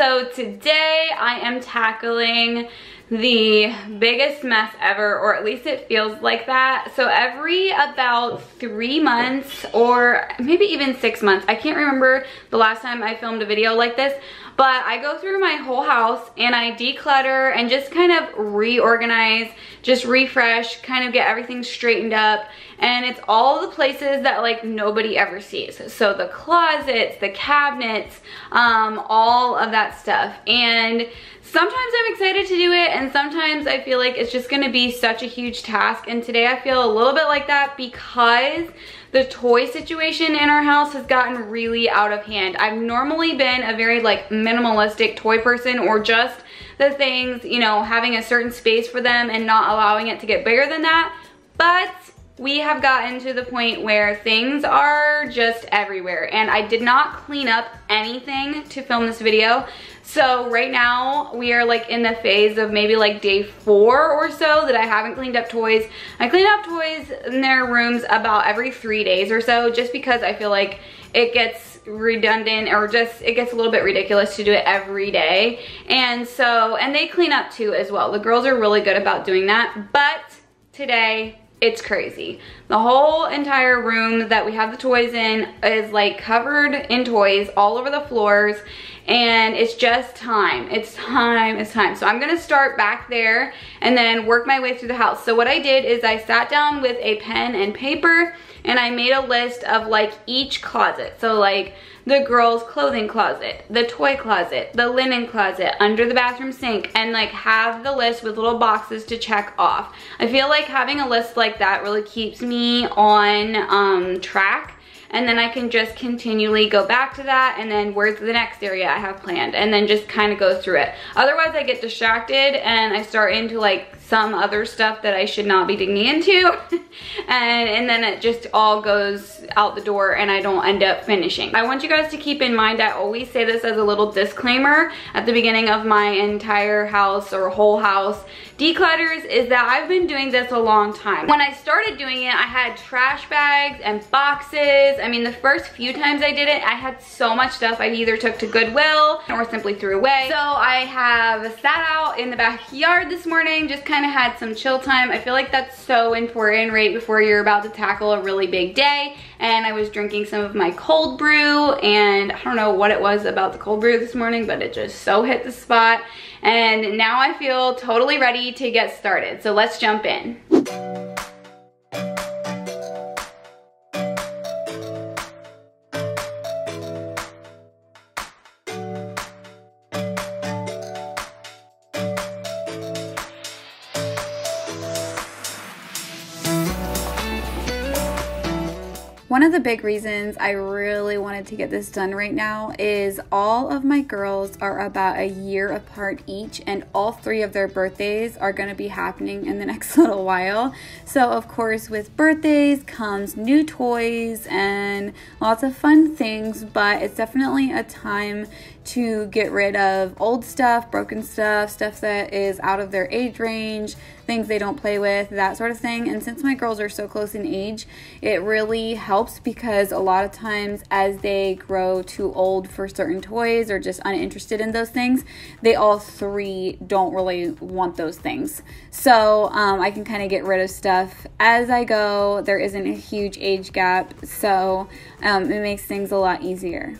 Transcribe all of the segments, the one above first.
So today I am tackling the biggest mess ever, or at least it feels like that. So every about three months, or maybe even six months, I can't remember the last time I filmed a video like this, but I go through my whole house and I declutter and just kind of reorganize, just refresh, kind of get everything straightened up. And it's all the places that like nobody ever sees. So the closets, the cabinets, um, all of that stuff. And sometimes I'm excited to do it and sometimes I feel like it's just gonna be such a huge task and today I feel a little bit like that because the toy situation in our house has gotten really out of hand. I've normally been a very like minimalistic toy person or just the things, you know, having a certain space for them and not allowing it to get bigger than that. But we have gotten to the point where things are just everywhere and I did not clean up anything to film this video. So right now we are like in the phase of maybe like day four or so that I haven't cleaned up toys. I clean up toys in their rooms about every three days or so just because I feel like it gets redundant or just it gets a little bit ridiculous to do it every day and so and they clean up too as well the girls are really good about doing that but today it's crazy. The whole entire room that we have the toys in is like covered in toys all over the floors and it's just time. It's time, it's time. So I'm gonna start back there and then work my way through the house. So what I did is I sat down with a pen and paper and I made a list of like each closet. So like the girls clothing closet, the toy closet, the linen closet, under the bathroom sink, and like have the list with little boxes to check off. I feel like having a list like that really keeps me on um, track and then I can just continually go back to that and then where's the next area I have planned and then just kind of go through it. Otherwise I get distracted and I start into like some other stuff that I should not be digging into and, and then it just all goes out the door and I don't end up finishing. I want you guys to keep in mind I always say this as a little disclaimer at the beginning of my entire house or whole house declutters is that I've been doing this a long time. When I started doing it I had trash bags and boxes. I mean the first few times I did it I had so much stuff I either took to Goodwill or simply threw away. So I have sat out in the backyard this morning just kind kind of had some chill time. I feel like that's so important right before you're about to tackle a really big day. And I was drinking some of my cold brew and I don't know what it was about the cold brew this morning, but it just so hit the spot. And now I feel totally ready to get started. So let's jump in. One of the big reasons I really wanted to get this done right now is all of my girls are about a year apart each, and all three of their birthdays are going to be happening in the next little while. So, of course, with birthdays comes new toys and lots of fun things, but it's definitely a time to get rid of old stuff, broken stuff, stuff that is out of their age range, things they don't play with, that sort of thing. And since my girls are so close in age, it really helps because a lot of times as they grow too old for certain toys or just uninterested in those things, they all three don't really want those things. So um, I can kind of get rid of stuff as I go. There isn't a huge age gap, so um, it makes things a lot easier.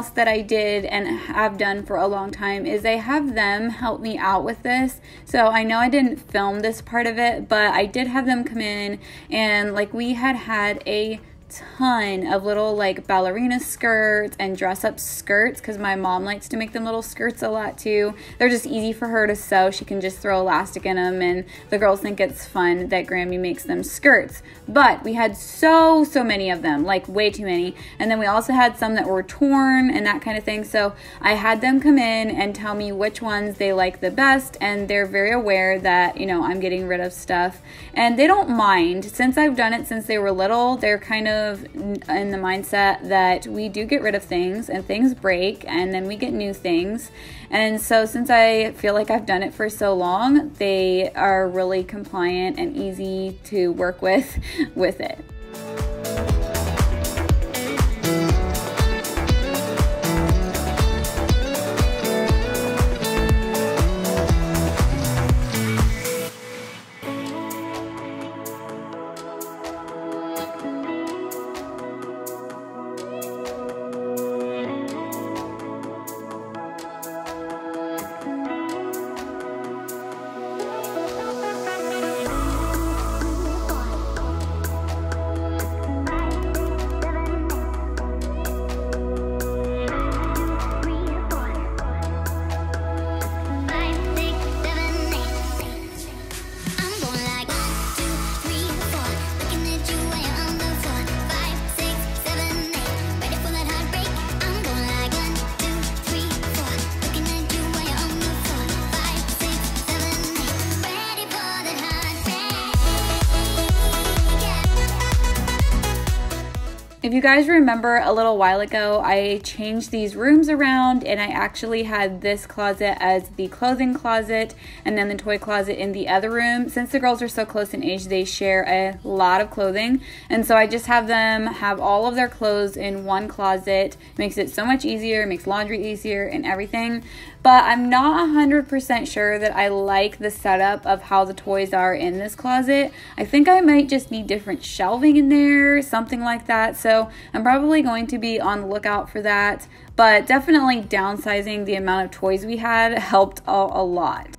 Else that I did and have done for a long time is I have them help me out with this. So I know I didn't film this part of it, but I did have them come in and like we had had a ton of little like ballerina skirts and dress up skirts because my mom likes to make them little skirts a lot too. They're just easy for her to sew. She can just throw elastic in them, and the girls think it's fun that Grammy makes them skirts. But we had so, so many of them, like way too many. And then we also had some that were torn and that kind of thing. So I had them come in and tell me which ones they like the best, and they're very aware that, you know, I'm getting rid of stuff. And they don't mind. Since I've done it since they were little, they're kind of in the mindset that we do get rid of things and things break and then we get new things. And so since I feel like I've done it for so long, they are really compliant and easy to work with with it. If you guys remember a little while ago, I changed these rooms around and I actually had this closet as the clothing closet and then the toy closet in the other room. Since the girls are so close in age, they share a lot of clothing. And so I just have them have all of their clothes in one closet. Makes it so much easier, makes laundry easier and everything but I'm not 100% sure that I like the setup of how the toys are in this closet. I think I might just need different shelving in there, something like that. So I'm probably going to be on the lookout for that. But definitely downsizing the amount of toys we had helped a, a lot.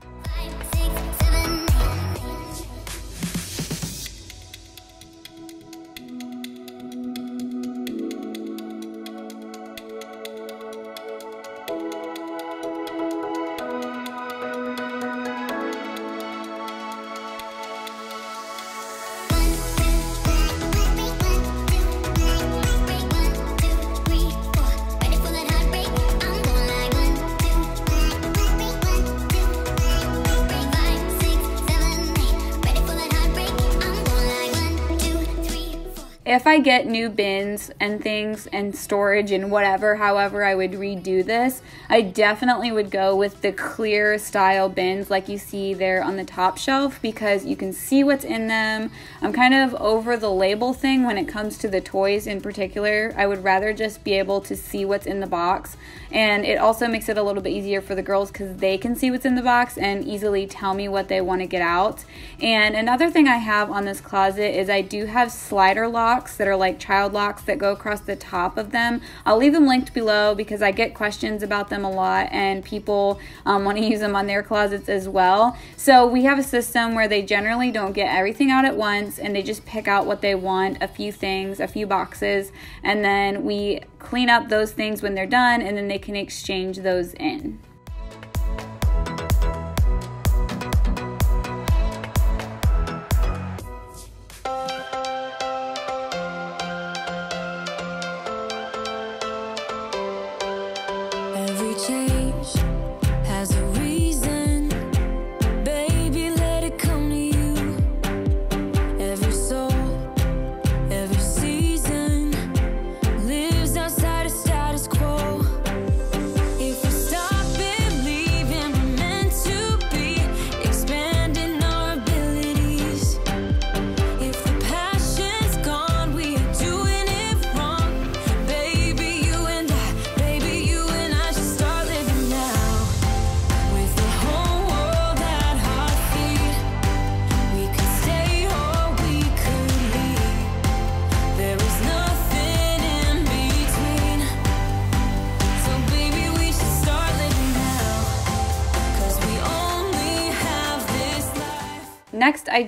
I get new bins and things and storage and whatever, however I would redo this, I definitely would go with the clear style bins like you see there on the top shelf because you can see what's in them. I'm kind of over the label thing when it comes to the toys in particular. I would rather just be able to see what's in the box. And it also makes it a little bit easier for the girls because they can see what's in the box and easily tell me what they want to get out. And another thing I have on this closet is I do have slider locks that are like child locks that go across the top of them. I'll leave them linked below because I get questions about them a lot and people um, want to use them on their closets as well. So we have a system where they generally don't get everything out at once and they just pick out what they want, a few things, a few boxes, and then we clean up those things when they're done and then they can exchange those in. change.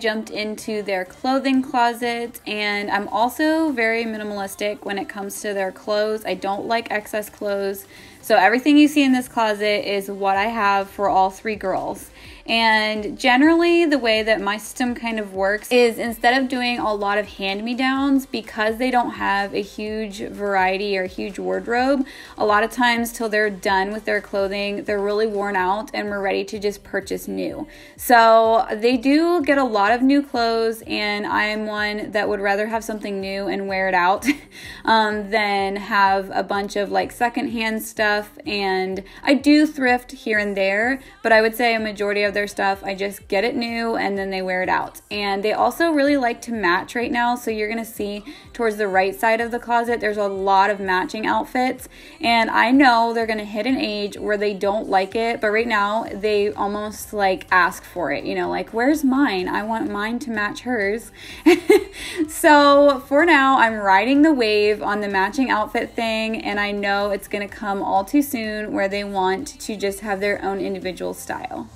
Jumped into their clothing closet and I'm also very minimalistic when it comes to their clothes. I don't like excess clothes. So everything you see in this closet is what I have for all three girls. And generally, the way that my system kind of works is instead of doing a lot of hand me downs, because they don't have a huge variety or huge wardrobe, a lot of times till they're done with their clothing, they're really worn out and we're ready to just purchase new. So they do get a lot of new clothes, and I'm one that would rather have something new and wear it out um, than have a bunch of like secondhand stuff. And I do thrift here and there, but I would say a majority of their stuff. I just get it new and then they wear it out. And they also really like to match right now. So you're to see towards the right side of the closet, there's a lot of matching outfits. And I know they're to hit an age where they don't like it. But right now, they almost like ask for it. You know, like, where's mine? I want mine to match hers. so for now, I'm riding the wave on the matching outfit thing. And I know it's to come all too soon where they want to just have their own individual style.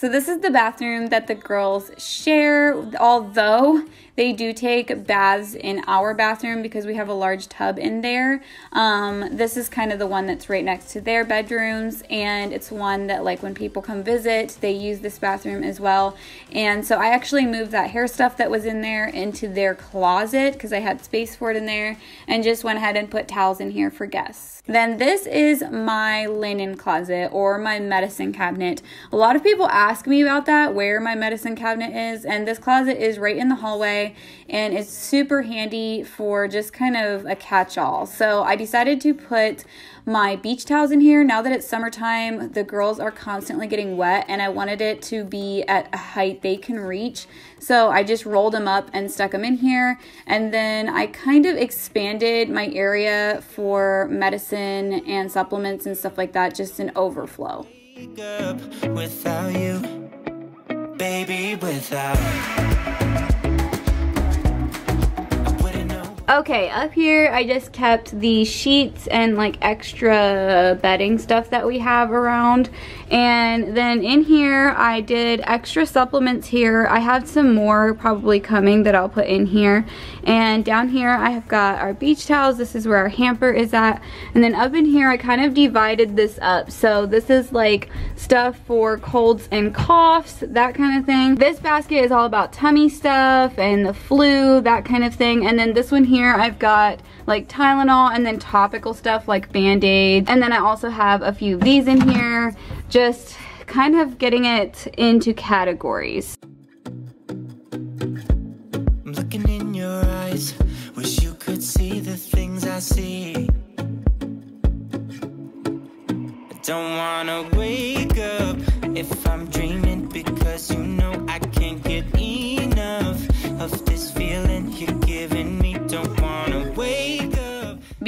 So this is the bathroom that the girls share, although they do take baths in our bathroom because we have a large tub in there. Um, this is kind of the one that's right next to their bedrooms, and it's one that, like, when people come visit, they use this bathroom as well. And so I actually moved that hair stuff that was in there into their closet because I had space for it in there, and just went ahead and put towels in here for guests. Then this is my linen closet or my medicine cabinet. A lot of people ask me about that, where my medicine cabinet is, and this closet is right in the hallway and it's super handy for just kind of a catch all. So I decided to put my beach towels in here. Now that it's summertime, the girls are constantly getting wet and I wanted it to be at a height they can reach. So I just rolled them up and stuck them in here. And then I kind of expanded my area for medicine and supplements and stuff like that, just an overflow. Without you, baby, without Okay, up here I just kept the sheets and like extra bedding stuff that we have around. And then in here I did extra supplements here. I have some more probably coming that I'll put in here. And down here I have got our beach towels. This is where our hamper is at. And then up in here I kind of divided this up. So this is like stuff for colds and coughs, that kind of thing. This basket is all about tummy stuff and the flu, that kind of thing. And then this one here here I've got like Tylenol and then topical stuff like Band-Aids. And then I also have a few of these in here, just kind of getting it into categories. I'm looking in your eyes, wish you could see the things I see. I don't wanna wake up if I'm dreaming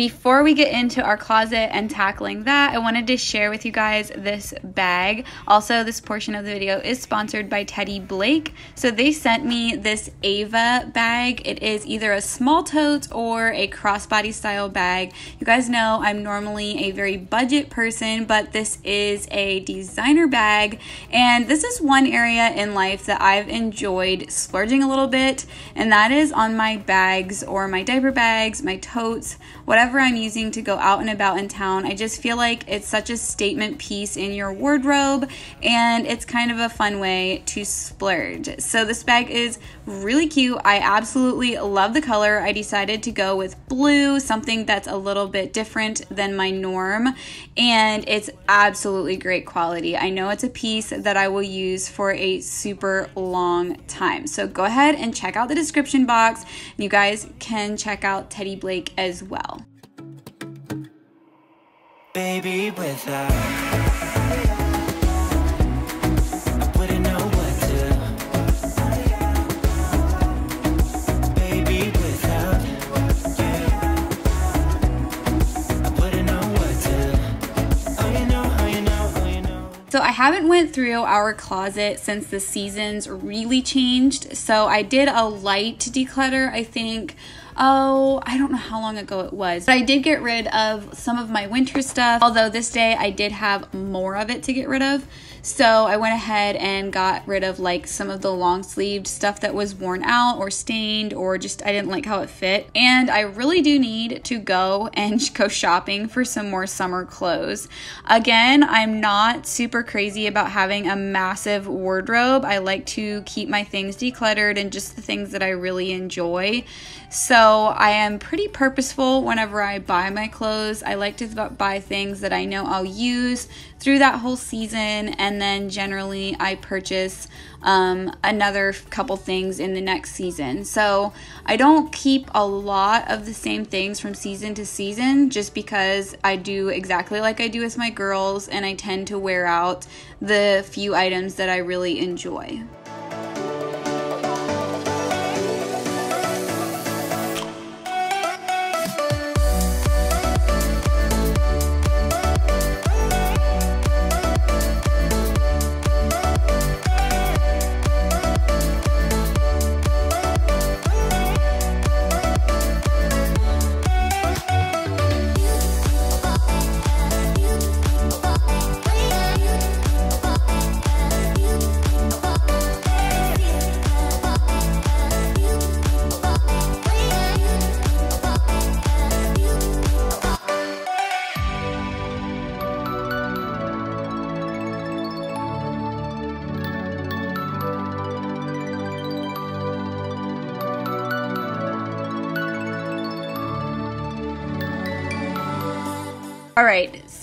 Before we get into our closet and tackling that, I wanted to share with you guys this bag. Also, this portion of the video is sponsored by Teddy Blake. So they sent me this Ava bag. It is either a small tote or a crossbody style bag. You guys know I'm normally a very budget person, but this is a designer bag. And this is one area in life that I've enjoyed splurging a little bit, and that is on my bags or my diaper bags, my totes, whatever I'm using to go out and about in town. I just feel like it's such a statement piece in your wardrobe and it's kind of a fun way to splurge. So this bag is really cute. I absolutely love the color. I decided to go with blue, something that's a little bit different than my norm, and it's absolutely great quality. I know it's a piece that I will use for a super long time. So go ahead and check out the description box. You guys can check out Teddy Blake as well. baby, haven't went through our closet since the seasons really changed. So I did a light declutter, I think. Oh, I don't know how long ago it was. But I did get rid of some of my winter stuff. Although this day I did have more of it to get rid of. So I went ahead and got rid of like some of the long sleeved stuff that was worn out or stained or just I didn't like how it fit. And I really do need to go and go shopping for some more summer clothes. Again, I'm not super crazy about having a massive wardrobe. I like to keep my things decluttered and just the things that I really enjoy. So I am pretty purposeful whenever I buy my clothes. I like to buy things that I know I'll use through that whole season, and then generally I purchase um, another couple things in the next season. So I don't keep a lot of the same things from season to season just because I do exactly like I do with my girls, and I tend to wear out the few items that I really enjoy.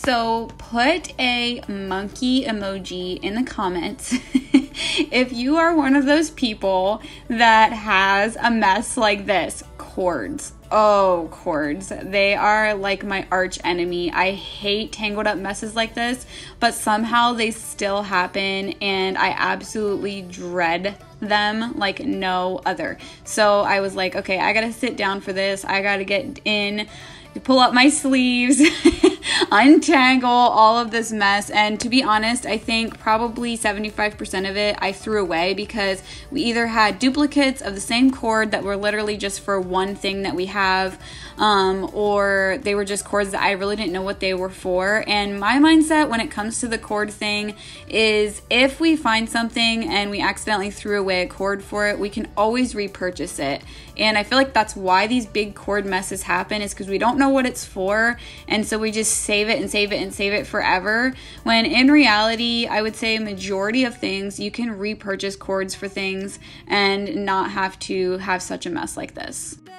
So put a monkey emoji in the comments if you are one of those people that has a mess like this cords. Oh, cords. They are like my arch enemy. I hate tangled up messes like this, but somehow they still happen and I absolutely dread them like no other. So I was like, okay, I gotta sit down for this. I gotta get in pull up my sleeves, untangle all of this mess. And to be honest, I think probably 75% of it I threw away because we either had duplicates of the same cord that were literally just for one thing that we have, um, or they were just cords that I really didn't know what they were for. And my mindset when it comes to the cord thing is if we find something and we accidentally threw away a cord for it, we can always repurchase it. And I feel like that's why these big cord messes happen is because we don't know what it's for. And so we just save it and save it and save it forever. When in reality, I would say a majority of things you can repurchase cords for things and not have to have such a mess like this.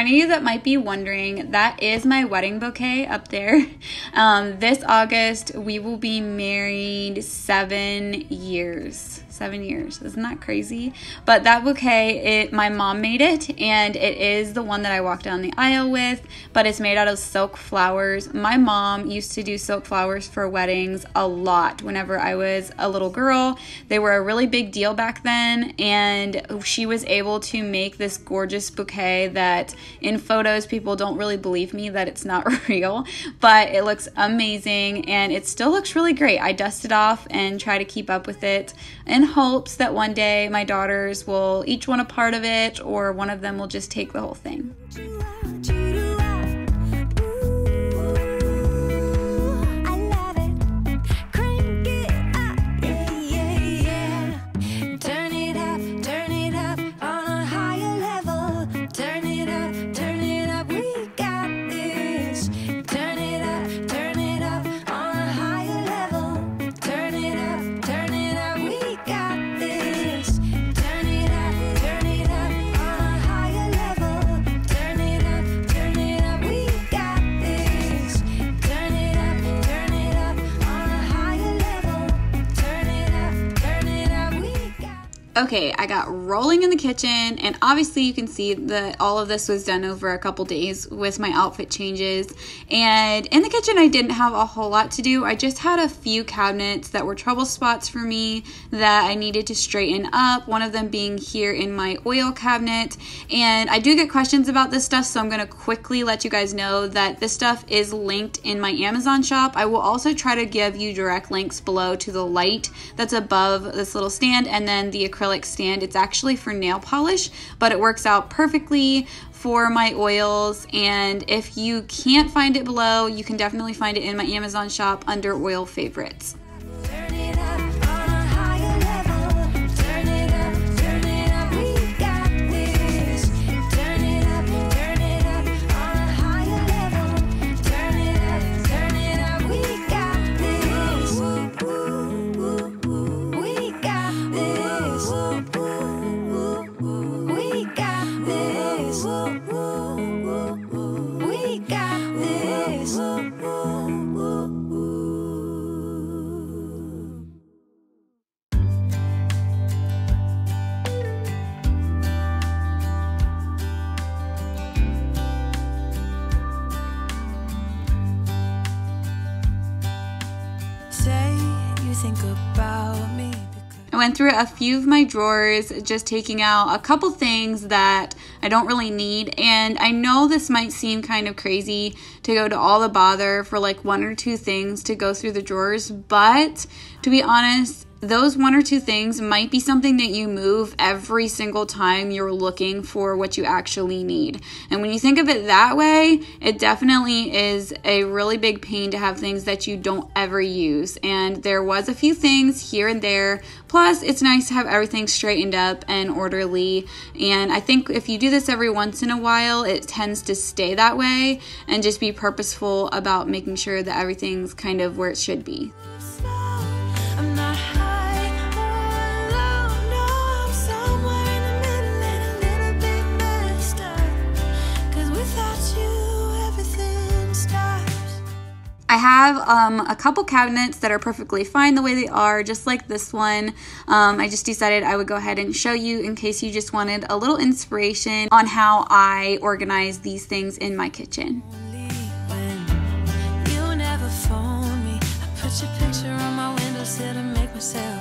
Any of you that might be wondering, that is my wedding bouquet up there. Um, this August, we will be married seven years. Seven years. Isn't that crazy? But that bouquet, it my mom made it, and it is the one that I walk down the aisle with, but it's made out of silk flowers. My mom used to do silk flowers for weddings a lot whenever I was a little girl. They were a really big deal back then, and she was able to make this gorgeous bouquet that in photos people don't really believe me that it's not real, but it looks amazing and it still looks really great. I dust it off and try to keep up with it in hopes that one day my daughters will each want a part of it or one of them will just take the whole thing. Okay, I got rolling in the kitchen, and obviously you can see that all of this was done over a couple days with my outfit changes. And in the kitchen, I didn't have a whole lot to do. I just had a few cabinets that were trouble spots for me that I needed to straighten up. One of them being here in my oil cabinet. And I do get questions about this stuff, so I'm gonna quickly let you guys know that this stuff is linked in my Amazon shop. I will also try to give you direct links below to the light that's above this little stand and then the acrylic stand. It's actually for nail polish, but it works out perfectly for my oils. And if you can't find it below, you can definitely find it in my Amazon shop under oil favorites. I went through a few of my drawers, just taking out a couple things that I don't really need. And I know this might seem kind of crazy to go to all the bother for like one or two things to go through the drawers, but to be honest, those one or two things might be something that you move every single time you're looking for what you actually need. And when you think of it that way, it definitely is a really big pain to have things that you don't ever use. And there was a few things here and there. Plus, it's nice to have everything straightened up and orderly. And I think if you do this every once in a while, it tends to stay that way and just be purposeful about making sure that everything's kind of where it should be. I have um, a couple cabinets that are perfectly fine the way they are, just like this one. Um, I just decided I would go ahead and show you in case you just wanted a little inspiration on how I organize these things in my kitchen. Put your picture on my make myself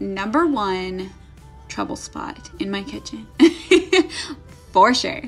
number one trouble spot in my kitchen. For sure.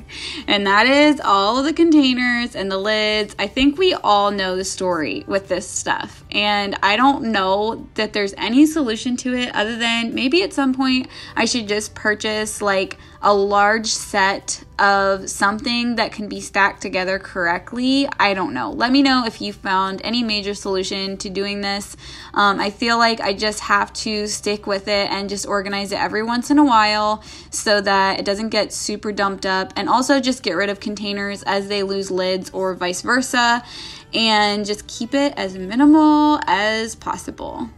And that is all of the containers and the lids. I think we all know the story with this stuff. And I don't know that there's any solution to it other than maybe at some point I should just purchase like a large set of something that can be stacked together correctly. I don't know. Let me know if you found any major solution to doing this. Um, I feel like I just have to stick with it and just organize it every once in a while so that it doesn't get super dumped up. And also just get rid of containers as they lose lids or vice versa. And just keep it as minimal as possible.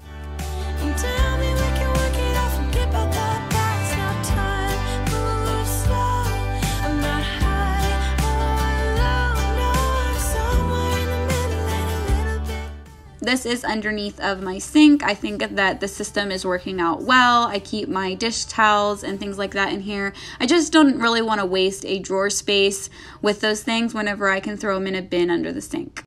And tell me we can work it out. Forget about the past. Now time moves slow. I'm not high or low. No, I'm somewhere in the middle and a little bit. This is underneath of my sink. I think that the system is working out well. I keep my dish towels and things like that in here. I just don't really want to waste a drawer space with those things whenever I can throw them in a bin under the sink.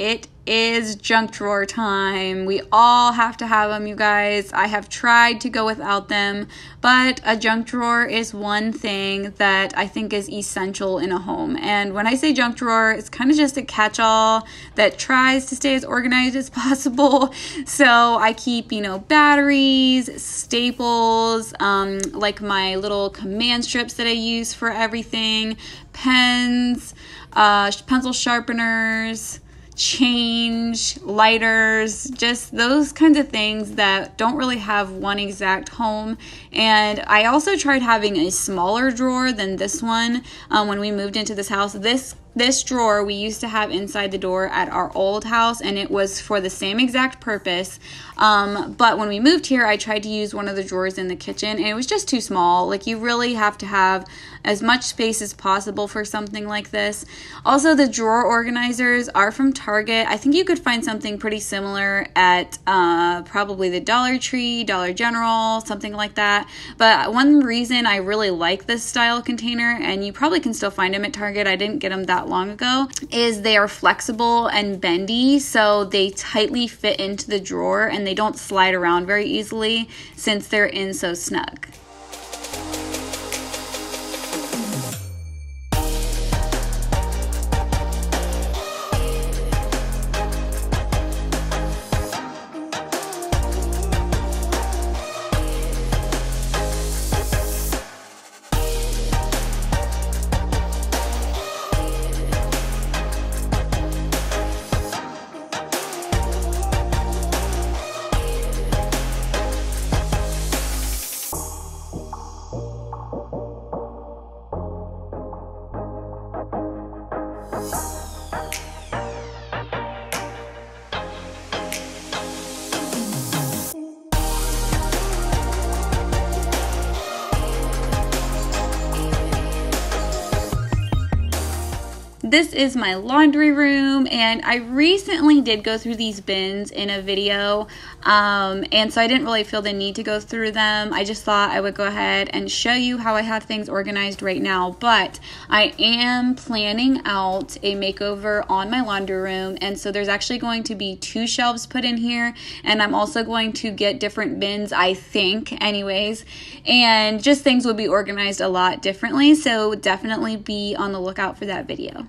It is junk drawer time. We all have to have them, you guys. I have tried to go without them, but a junk drawer is one thing that I think is essential in a home. And when I say junk drawer, it's kind of just a catch all that tries to stay as organized as possible. So I keep, you know, batteries, staples, um, like my little command strips that I use for everything, pens, uh, pencil sharpeners change, lighters, just those kinds of things that don't really have one exact home. And I also tried having a smaller drawer than this one um, when we moved into this house. This this drawer we used to have inside the door at our old house and it was for the same exact purpose. Um, but when we moved here i tried to use one of the drawers in the kitchen and it was just too small. Like you really have to have as much space as possible for something like this. Also the drawer organizers are from target. I think you could find something pretty similar at uh, probably the dollar tree dollar general something like that. But one reason i really like this style container and you probably can still find them at target i didn't get them that long ago is they are flexible and bendy so they tightly fit into the drawer and they don't slide around very easily since they're in so snug. This is my laundry room and I recently did go through these bins in a video um, and so I didn't really feel the need to go through them. I just thought I would go ahead and show you how I have things organized right now but I am planning out a makeover on my laundry room and so there's actually going to be two shelves put in here and I'm also going to get different bins I think anyways and just things will be organized a lot differently so definitely be on the lookout for that video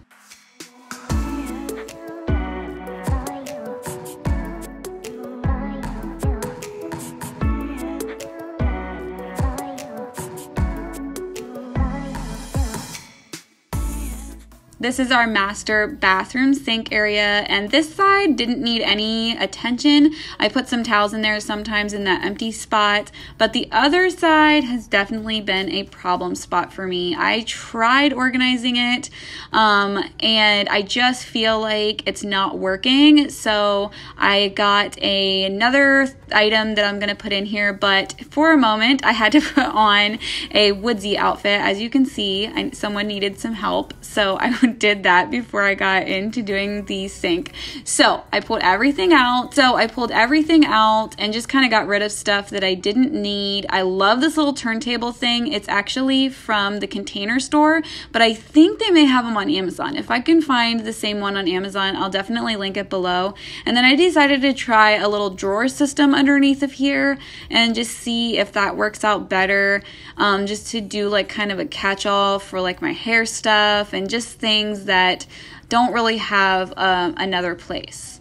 This is our master bathroom sink area, and this side didn't need any attention. I put some towels in there sometimes in that empty spot, but the other side has definitely been a problem spot for me. I tried organizing it, um, and I just feel like it's not working. So I got a, another item that I'm gonna put in here, but for a moment I had to put on a woodsy outfit. As you can see, I, someone needed some help, so I did that before I got into doing the sink. So I pulled everything out. So I pulled everything out and just kind of got rid of stuff that I didn't need. I love this little turntable thing. It's actually from the container store, but I think they may have them on Amazon. If I can find the same one on Amazon, I'll definitely link it below. And then I decided to try a little drawer system underneath of here and just see if that works out better. Um, just to do like kind of a catch all for like my hair stuff and just things that don't really have um, another place.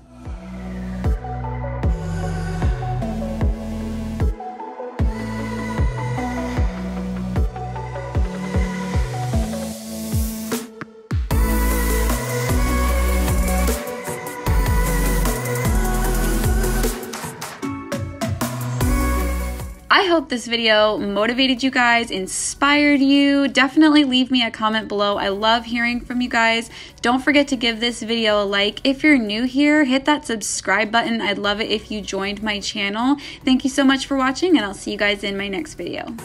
I hope this video motivated you guys, inspired you. Definitely leave me a comment below. I love hearing from you guys. Don't forget to give this video a like. If you're new here, hit that subscribe button. I'd love it if you joined my channel. Thank you so much for watching and I'll see you guys in my next video.